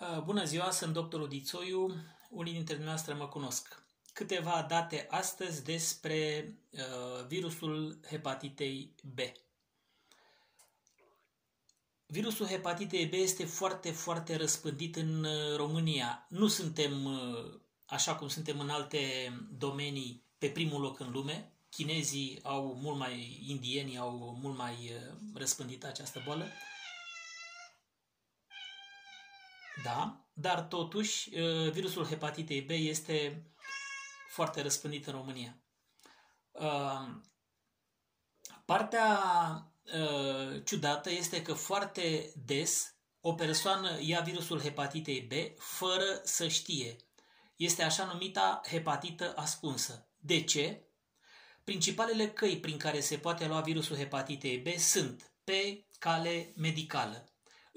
Uh, bună ziua, sunt doctorul Dițoiu. Unii dintre dumneavoastră mă cunosc. Câteva date astăzi despre uh, virusul hepatitei B. Virusul hepatitei B este foarte, foarte răspândit în uh, România. Nu suntem, uh, așa cum suntem în alte domenii, pe primul loc în lume. Chinezii au mult mai, indienii au mult mai răspândit această boală da, dar totuși virusul hepatitei B este foarte răspândit în România. Partea ciudată este că foarte des o persoană ia virusul hepatitei B fără să știe. Este așa numita hepatită ascunsă. De ce? Principalele căi prin care se poate lua virusul hepatitei B sunt pe cale medicală.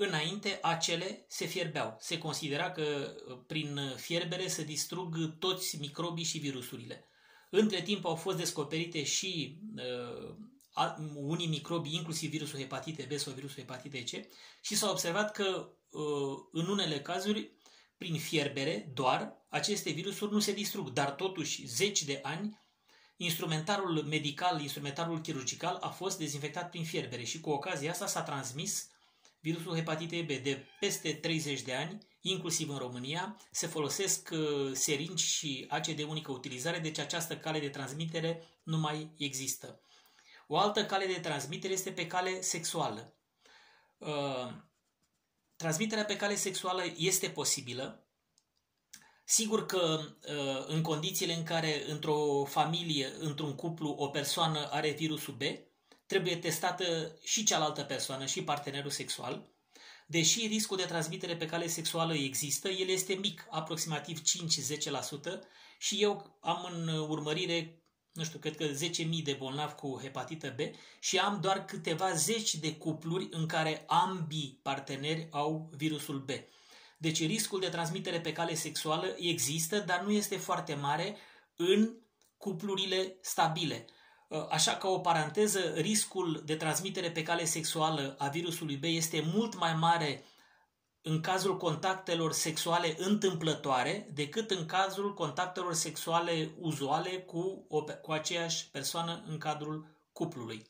Înainte, acele se fierbeau. Se considera că uh, prin fierbere se distrug toți microbii și virusurile. Între timp au fost descoperite și uh, unii microbi, inclusiv virusul hepatite B sau virusul hepatite C, și s-a observat că uh, în unele cazuri, prin fierbere, doar, aceste virusuri nu se distrug, dar totuși zeci de ani instrumentarul medical, instrumentarul chirurgical a fost dezinfectat prin fierbere și cu ocazia asta s-a transmis virusul hepatitei B de peste 30 de ani, inclusiv în România, se folosesc uh, seringi și ace de unică utilizare, deci această cale de transmitere nu mai există. O altă cale de transmitere este pe cale sexuală. Uh, transmiterea pe cale sexuală este posibilă. Sigur că uh, în condițiile în care într-o familie, într-un cuplu, o persoană are virusul B, trebuie testată și cealaltă persoană, și partenerul sexual. Deși riscul de transmitere pe cale sexuală există, el este mic, aproximativ 5-10% și eu am în urmărire, nu știu, cred că 10.000 de bolnavi cu hepatită B și am doar câteva zeci de cupluri în care ambii parteneri au virusul B. Deci riscul de transmitere pe cale sexuală există, dar nu este foarte mare în cuplurile stabile. Uh, așa ca o paranteză, riscul de transmitere pe cale sexuală a virusului B este mult mai mare în cazul contactelor sexuale întâmplătoare decât în cazul contactelor sexuale uzuale cu, o, cu aceeași persoană în cadrul cuplului.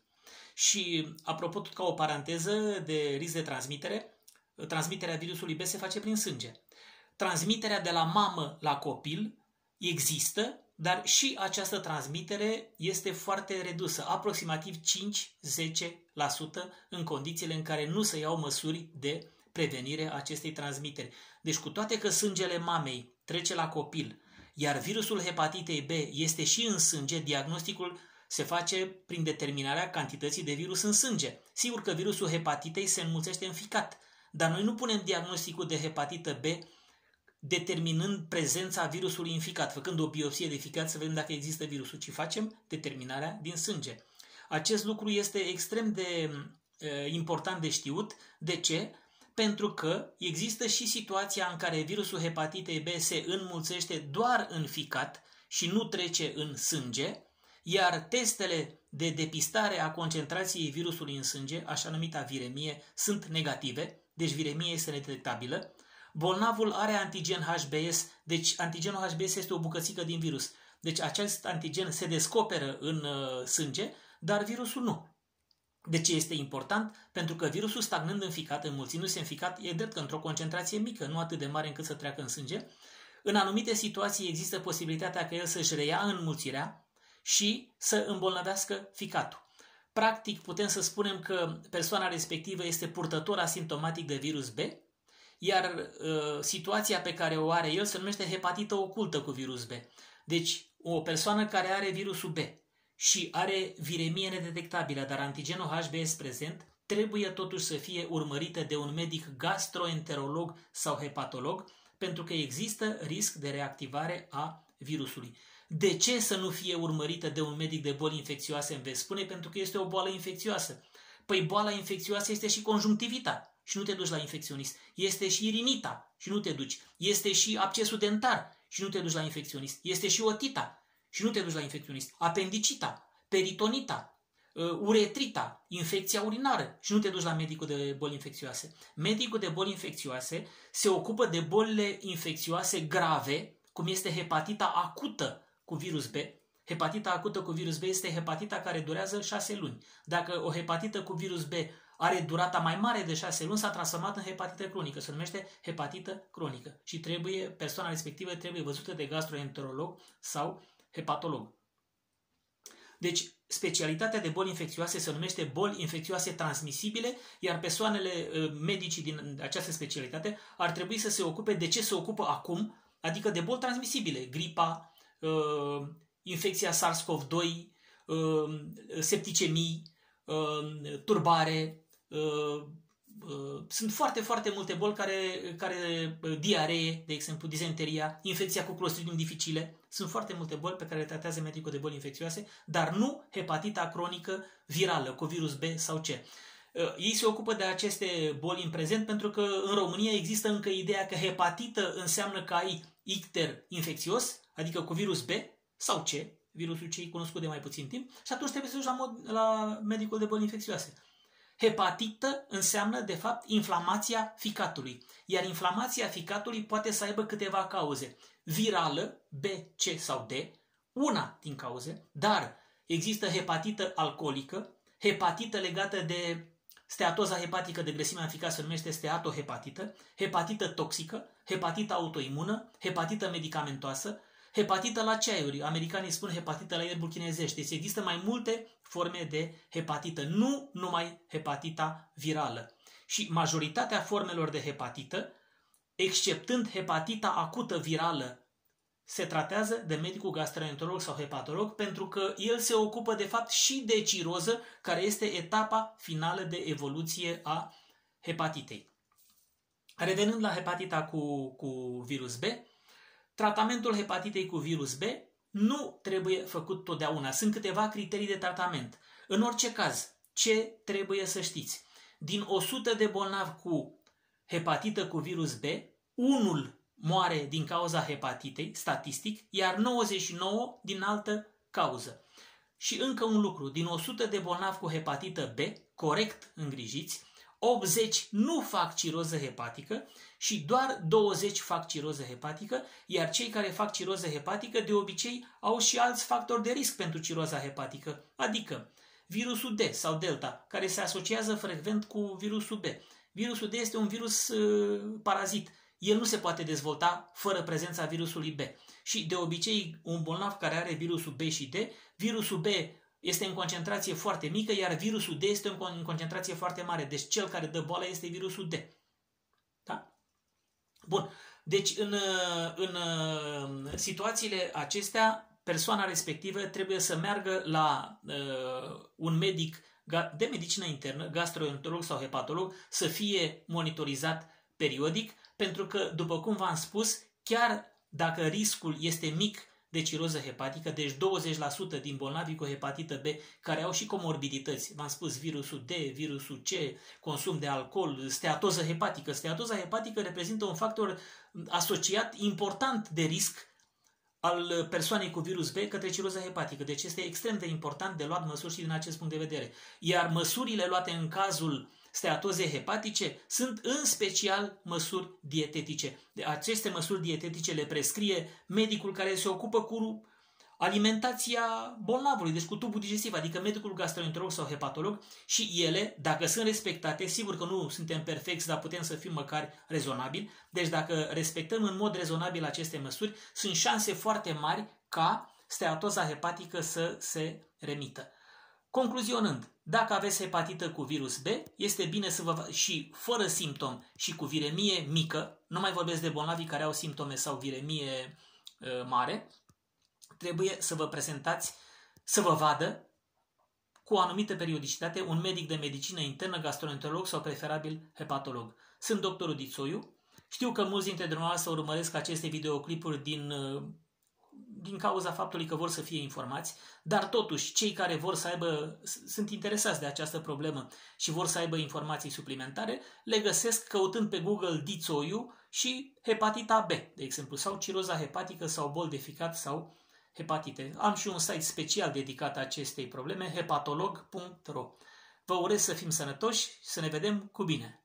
Și, apropo, tot ca o paranteză de risc de transmitere, transmiterea virusului B se face prin sânge. Transmiterea de la mamă la copil există dar și această transmitere este foarte redusă, aproximativ 5-10% în condițiile în care nu se iau măsuri de prevenire a acestei transmiteri. Deci cu toate că sângele mamei trece la copil, iar virusul hepatitei B este și în sânge, diagnosticul se face prin determinarea cantității de virus în sânge. Sigur că virusul hepatitei se înmulțește în ficat, dar noi nu punem diagnosticul de hepatită B determinând prezența virusului inficat, făcând o biopsie de ficat să vedem dacă există virusul, ci facem determinarea din sânge. Acest lucru este extrem de uh, important de știut. De ce? Pentru că există și situația în care virusul hepatitei B se înmulțește doar în ficat și nu trece în sânge, iar testele de depistare a concentrației virusului în sânge, așa numita viremie, sunt negative, deci viremie este nedetectabilă, Bolnavul are antigen HBS, deci antigenul HBS este o bucățică din virus. Deci acest antigen se descoperă în uh, sânge, dar virusul nu. De ce este important? Pentru că virusul stagnând în ficat, înmulțindu-se în ficat, e drept că într-o concentrație mică, nu atât de mare încât să treacă în sânge, în anumite situații există posibilitatea ca el să-și reia înmulțirea și să îmbolnăvească ficatul. Practic, putem să spunem că persoana respectivă este purtător asimptomatic de virus B, iar uh, situația pe care o are el se numește hepatită ocultă cu virus B. Deci, o persoană care are virusul B și are viremie nedetectabilă, dar antigenul HBS prezent, trebuie totuși să fie urmărită de un medic gastroenterolog sau hepatolog, pentru că există risc de reactivare a virusului. De ce să nu fie urmărită de un medic de boli infecțioase în vest? Spune pentru că este o boală infecțioasă. Păi boala infecțioasă este și conjunctivita și nu te duci la infecționist. Este și rinita și nu te duci. Este și abscesul dentar și nu te duci la infecționist. Este și otita și nu te duci la infecționist. Apendicita, peritonita, uh, uretrita, infecția urinară și nu te duci la medicul de boli infecțioase. Medicul de boli infecțioase se ocupă de bolile infecțioase grave, cum este hepatita acută cu virus B. Hepatita acută cu virus B este hepatita care durează 6 luni. Dacă o hepatită cu virus B are durata mai mare de 6 luni, s-a transformat în hepatită cronică. Se numește hepatită cronică și trebuie, persoana respectivă trebuie văzută de gastroenterolog sau hepatolog. Deci, specialitatea de boli infecțioase se numește boli infecțioase transmisibile, iar persoanele, uh, medicii din această specialitate, ar trebui să se ocupe de ce se ocupă acum, adică de boli transmisibile, gripa, uh, infecția SARS-CoV-2, uh, septicemii, turbare, sunt foarte, foarte multe boli care, care diaree, de exemplu, dizenteria, infecția cu clostridium dificile, sunt foarte multe boli pe care le tratează medicul de boli infecțioase, dar nu hepatita cronică virală cu virus B sau C. Ei se ocupă de aceste boli în prezent pentru că în România există încă ideea că hepatită înseamnă că ai icter infecțios, adică cu virus B sau C, virusul C cunoscut de mai puțin timp, și atunci trebuie să duci la, mod, la medicul de boli infecțioase. Hepatită înseamnă, de fapt, inflamația ficatului, iar inflamația ficatului poate să aibă câteva cauze. Virală, B, C sau D, una din cauze, dar există hepatită alcoolică, hepatită legată de steatoza hepatică de grăsimea ficat se numește steatohepatită, hepatită toxică, hepatită autoimună, hepatită medicamentoasă, hepatită la ceaiuri. Americanii spun hepatită la ierburi chinezești. Deci există mai multe forme de hepatită, nu numai hepatita virală. Și majoritatea formelor de hepatită, exceptând hepatita acută virală, se tratează de medicul gastroenterolog sau hepatolog pentru că el se ocupă de fapt și de ciroză, care este etapa finală de evoluție a hepatitei. Revenând la hepatita cu, cu virus B, tratamentul hepatitei cu virus B nu trebuie făcut totdeauna. Sunt câteva criterii de tratament. În orice caz, ce trebuie să știți? Din 100 de bolnavi cu hepatită cu virus B, unul moare din cauza hepatitei, statistic, iar 99 din altă cauză. Și încă un lucru, din 100 de bolnavi cu hepatită B, corect îngrijiți, 80 nu fac ciroză hepatică și doar 20 fac ciroză hepatică, iar cei care fac ciroză hepatică de obicei au și alți factori de risc pentru ciroza hepatică, adică virusul D sau delta, care se asociază frecvent cu virusul B. Virusul D este un virus uh, parazit. El nu se poate dezvolta fără prezența virusului B. Și de obicei, un bolnav care are virusul B și D, virusul B este în concentrație foarte mică, iar virusul D este în concentrație foarte mare. Deci cel care dă boala este virusul D. Da? Bun. Deci în, în situațiile acestea, persoana respectivă trebuie să meargă la uh, un medic de medicină internă, gastroenterolog sau hepatolog, să fie monitorizat periodic, pentru că, după cum v-am spus, chiar dacă riscul este mic de ciroză hepatică, deci 20% din bolnavii cu hepatită B care au și comorbidități, v-am spus virusul D, virusul C, consum de alcool, steatoză hepatică. Steatoza hepatică reprezintă un factor asociat important de risc al persoanei cu virus B către ciroză hepatică. Deci este extrem de important de luat măsuri și din acest punct de vedere. Iar măsurile luate în cazul steatoze hepatice sunt în special măsuri dietetice. Aceste măsuri dietetice le prescrie medicul care se ocupă cu alimentația bolnavului, deci cu tubul digestiv, adică medicul gastroenterolog sau hepatolog și ele, dacă sunt respectate, sigur că nu suntem perfecți, dar putem să fim măcar rezonabili, deci dacă respectăm în mod rezonabil aceste măsuri, sunt șanse foarte mari ca steatoza hepatică să se remită. Concluzionând, dacă aveți hepatită cu virus B, este bine să vă și fără simptom și cu viremie mică, nu mai vorbesc de bolnavi care au simptome sau viremie uh, mare, trebuie să vă prezentați, să vă vadă cu o anumită periodicitate un medic de medicină internă, gastroenterolog sau preferabil hepatolog. Sunt doctorul Dițoiu. Știu că mulți dintre dumneavoastră urmăresc aceste videoclipuri din uh, din cauza faptului că vor să fie informați, dar totuși cei care vor să aibă, sunt interesați de această problemă și vor să aibă informații suplimentare, le găsesc căutând pe Google dițoiu și hepatita B, de exemplu, sau ciroza hepatică sau bol de ficat sau hepatite. Am și un site special dedicat acestei probleme, hepatolog.ro. Vă urez să fim sănătoși și să ne vedem cu bine!